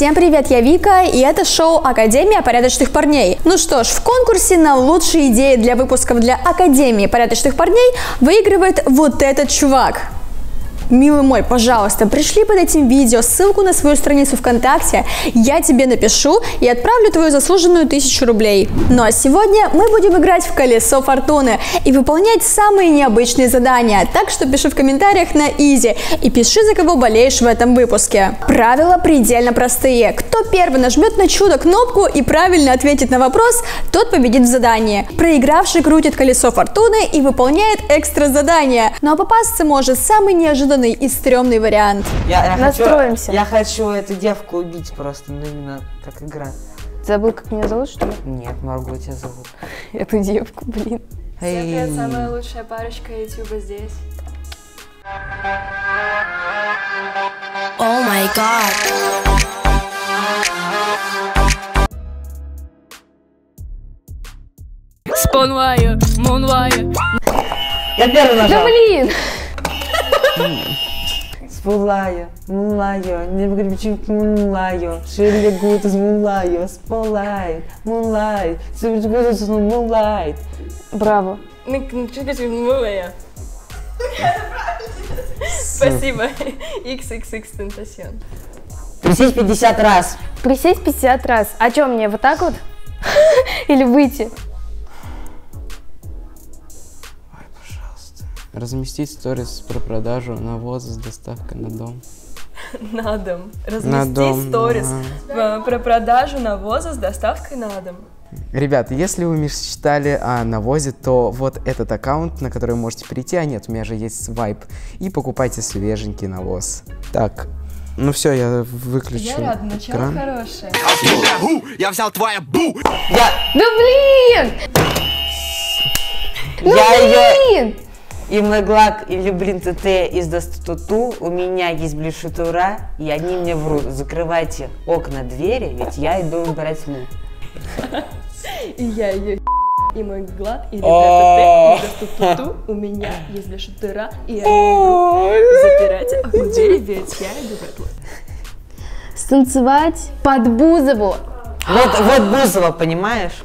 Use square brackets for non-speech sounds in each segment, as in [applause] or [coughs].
Всем привет, я Вика, и это шоу Академия порядочных парней. Ну что ж, в конкурсе на лучшие идеи для выпусков для Академии порядочных парней выигрывает вот этот чувак. Милый мой, пожалуйста, пришли под этим видео ссылку на свою страницу ВКонтакте, я тебе напишу и отправлю твою заслуженную тысячу рублей. Ну а сегодня мы будем играть в колесо фортуны и выполнять самые необычные задания, так что пиши в комментариях на изи и пиши, за кого болеешь в этом выпуске. Правила предельно простые. Кто первый нажмет на чудо кнопку и правильно ответит на вопрос, тот победит в задании. Проигравший крутит колесо фортуны и выполняет экстра задания. Ну а попасться может самый неожиданный и стрёмный вариант. Я, я Настроимся. Хочу, я хочу эту девку убить просто, ну именно как игра. Забыл, как меня зовут, что ли? Нет, Марго тебя зовут. Эту девку, блин. Всем привет, Эй. самая лучшая парочка ютуба здесь. Oh my god. Спонвайо, Мунвайо. Я первый Да нажал. блин! Спулаю, мулаю, не выключи мулаю, гуд из мулаю, спулай, мулай, супер гуд из мулай. Браво. Спасибо. XXX Tentacion. Присесть 50 раз. Присесть 50 раз. А что мне, вот так вот? [laughs] Или выйти? Разместить сторис про продажу навоза с доставкой на дом. На дом. На Размести дом, сторис в- про продажу навоза с доставкой на дом. Ребят, если вы мечтали о навозе, то вот этот аккаунт, на который вы можете прийти, а нет, у меня же есть свайп, и покупайте свеженький навоз. Так, ну все, я выключу Я рада, начало экран. хорошее. Я взял твоя бу! Я, Да блин! я ее Блин! И Меглак, или блин ТТ из Достатуту, у меня есть блишутура, и они мне врут. Закрывайте окна, двери, ведь я иду убирать мусор. И я ее [laughs] и мой глад, и ребята и у меня есть для шутера, и. Запирайте окна, двери, ведь я иду. Станцевать под Бузову. Вот, вот Бузова, понимаешь?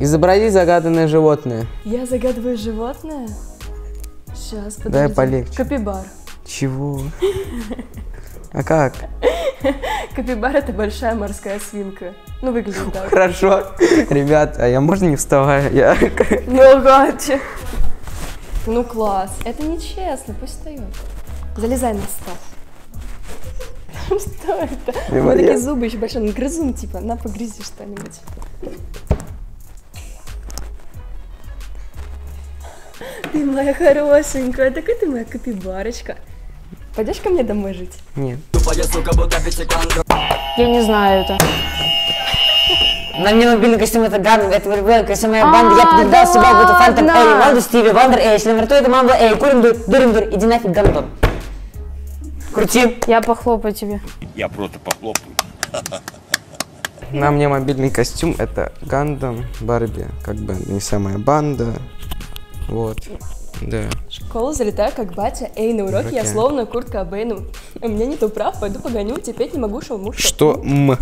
Изобрази загаданное животное. Я загадываю животное. Сейчас, подожди. Дай полегче. Капибар. Чего? [laughs] А как? Капибар это большая морская свинка. Ну, выглядит так. [laughs] Хорошо. Ребят, а я можно не вставая? Я... [laughs] Ну, гати. Ну, класс. Это нечестно, пусть встает. Залезай на стол. Что это? У такие зубы еще большие, он грызун, типа, на, погрызи что-нибудь. Ты моя хорошенькая, такая ты моя капибарочка. Пойдешь ко мне домой жить? Нет. Я не знаю это. На мне мобильный костюм это ган, это ребенок, это моя банда, я А, подождал да себя, буду фантом, эй, Валду, Стиви, Вандер, эй, если мертвый, это мамба, эй, курим, дур, дурим, дур, иди нафиг, гандон. Крути. Я похлопаю тебе. Я просто похлопаю. На мне мобильный костюм это Гандам, Барби, как бы не вся моя банда. Вот. Да. Школу залетаю как батя, эй, на уроке я словно Курт Кобейну. У меня нету прав, пойду погоню, терпеть не могу, шел муж. Что м?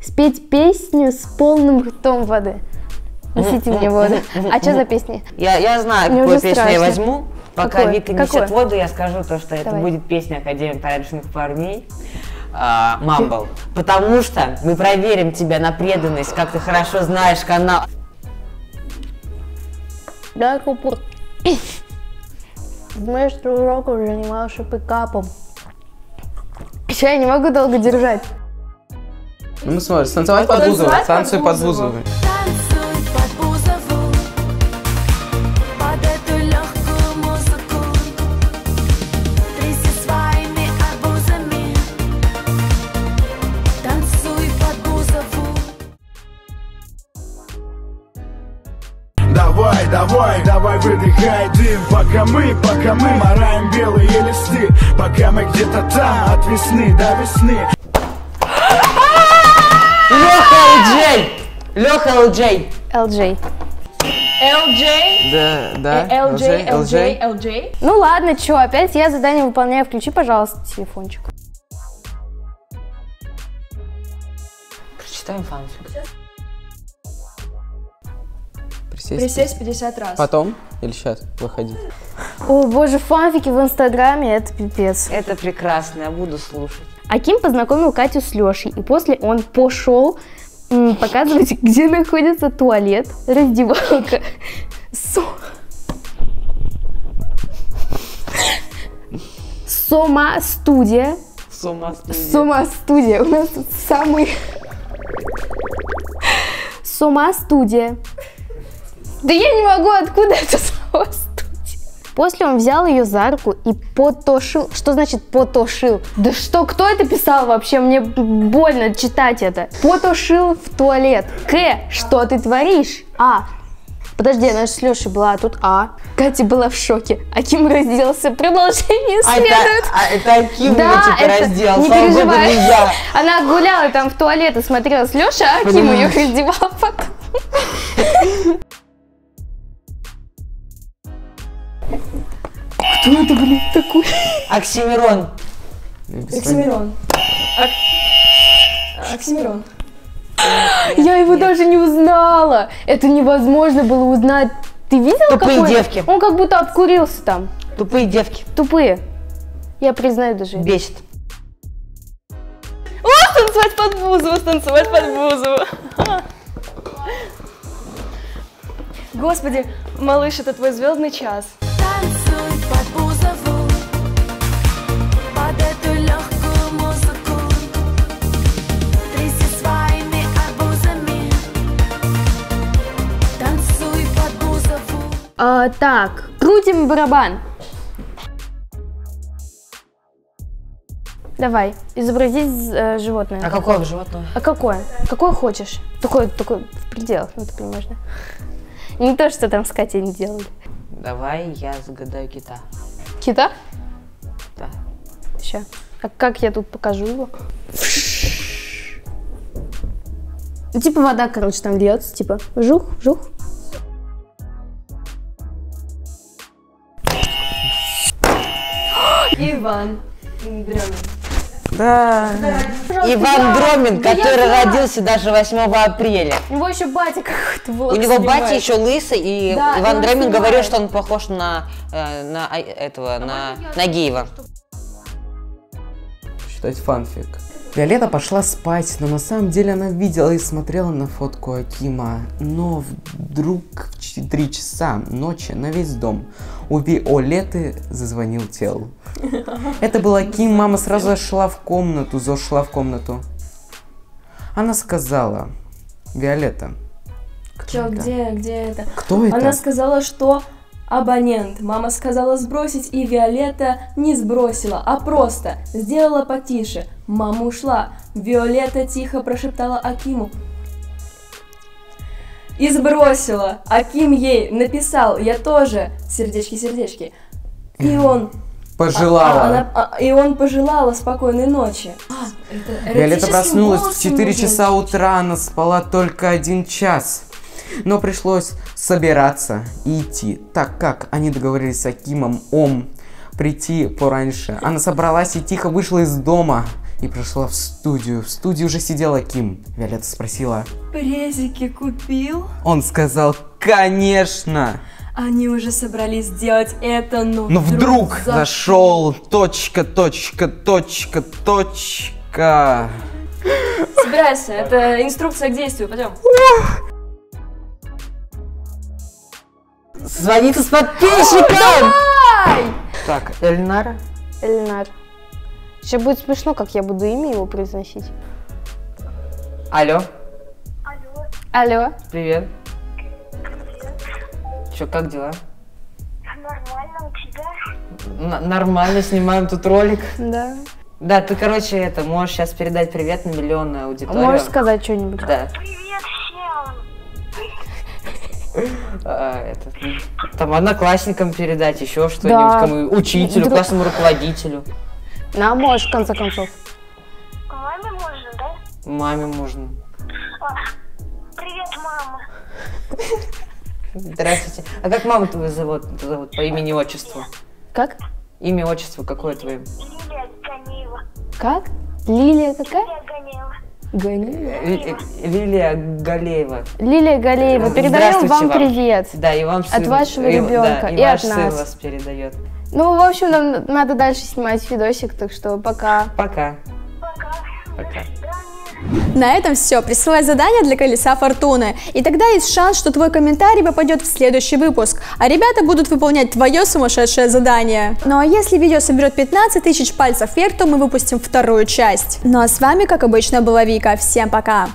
Спеть песню с полным ртом воды. Несите мне воду. А что за песни? Я, я знаю, Мне какую песню я страшно. возьму. Пока Какую? Вика несет Какую? воду, я скажу то, что это Давай. будет песня Академии порядочных парней. а, Мамбл. Потому что мы проверим тебя на преданность, как ты хорошо знаешь канал. Да, купур. Вместо [coughs] уроков занимался пикапом. Еще я не могу долго держать. Ну мы смотрим, танцевать под Бузовой, под танцуй под. Бузовой. Давай, давай, давай выдыхай дым Пока мы, пока мы мораем белые листы Пока мы где-то там, от весны до весны Ну LJ! Леха LJ! LJ. LJ, Да, да. LJ, LJ, LJ. Ну ладно, чё, опять я задание выполняю. Включи, пожалуйста, телефончик. Прочитаем фанфик. Присесть. Присесть 50 раз. Потом или сейчас выходить? О боже, фанфики в Инстаграме, это пипец. Это прекрасно, я буду слушать. Аким познакомил Катю с Лешей, и после он пошел показывать, [laughs] где находится туалет, раздевалка, со... Сома-студия. С ума студия. Сома-студия. У нас тут самый... Сома-студия. Да я не могу, откуда это слово студия. После он взял ее за руку и потошил. Что значит потошил? Да что, кто это писал вообще? Мне больно читать это. Потошил в туалет. К, что ты творишь? А, Подожди, она же с Лешей была, а тут А. Катя была в шоке. Аким разделся. Продолжение А следует. это, а это Аким Да, типа это- раздел. не переживай. Она гуляла там в туалет и смотрела с Лешей, а Аким ее раздевал потом. [laughs] Кто это, блин, такой? Оксимирон. Оксимирон. Оксимирон. Я его даже не узнала. Это невозможно было узнать. Ты видела Тупые какой? девки. Он как будто обкурился там. Тупые девки. Тупые. Я признаю даже. Бесит. Танцевать под Бузову, танцевать под Бузову. Господи, малыш, это твой звездный час. А, так, крутим барабан. Давай, изобразить э, животное. А какое животное? А какое? Какое хочешь? Такое, такое в пределах, ну ты понимаешь, да? Не то, что там с Катей не делали. Давай я загадаю кита. Кита? Да. Сейчас. А как я тут покажу его? Ну, типа вода, короче, там льется, типа жух, жух. Иван. Дремин. Да. Иван Дромин, который родился даже 8 апреля. У него еще батя какой-то был. У него батя еще лысый, и Да, Иван Дромин говорил, что он похож на, э, на а, этого, на Нагиева. Читать фанфик. Виолетта пошла спать, но на самом деле она видела и смотрела на фотку Акима. Но вдруг в 4 часа ночи на весь дом у Виолетты зазвонил тел. Это был Аким, мама сразу зашла в комнату, зашла в комнату. Она сказала, Виолетта, Чё, это? где, где это? кто это? Она сказала, что абонент. Мама сказала сбросить, и Виолетта не сбросила, а просто сделала потише. Мама ушла. Виолетта тихо прошептала Акиму. И сбросила. Аким ей написал, я тоже, сердечки-сердечки. И он... Пожелала. а- она- а- и он пожелала спокойной ночи. А, это Виолетта проснулась в голосом 4 нужно. часа утра, она спала только один час. Но пришлось собираться и идти, так как они договорились с Акимом Ом прийти пораньше. Она собралась и тихо вышла из дома и пришла в студию. В студии уже сидел Аким. Виолетта спросила. Презики купил? Он сказал, конечно. Они уже собрались сделать это, но, Но вдруг за- зашел точка, точка, точка, точка. Собирайся, это инструкция к действию, пойдем. Звоните с подписчиком! Так, Эльнара? Эльнар. Сейчас будет смешно, как я буду имя его произносить. Алло, Алло. привет. Че, как дела? Нормально у тебя? Н- нормально, снимаем тут ролик. Да. Да, ты, короче, это, можешь сейчас передать привет на миллионную аудиторию. Можешь сказать что-нибудь? Да. Привет всем! [laughs] А, это, там одноклассникам передать, еще что-нибудь, Да. кому, учителю, Друг- классному руководителю, На, можешь, в конце концов. Маме можно, да? маме можно. А, Привет, мама. Здравствуйте. А как маму твою зовут, зовут по имени отчеству? Как? Имя, отчество какое твое? Лилия Ганеева. Как? Лилия какая? Лилия Ганеева. Ганеева. Ли- э, Лилия Галеева. Лилия Галеева, передаем Здравствуйте вам привет. Да, и вам От вашего и- ребенка да, и, и от сын нас. вас передает. Ну, в общем, нам надо дальше снимать видосик, так что пока. Пока. Пока. Пока. На этом все. Присылай задание для колеса фортуны. И тогда есть шанс, что твой комментарий попадет в следующий выпуск, а ребята будут выполнять твое сумасшедшее задание. Ну а если видео соберет 15 тысяч пальцев вверх, то мы выпустим вторую часть. Ну а с вами, как обычно, была Вика. Всем пока!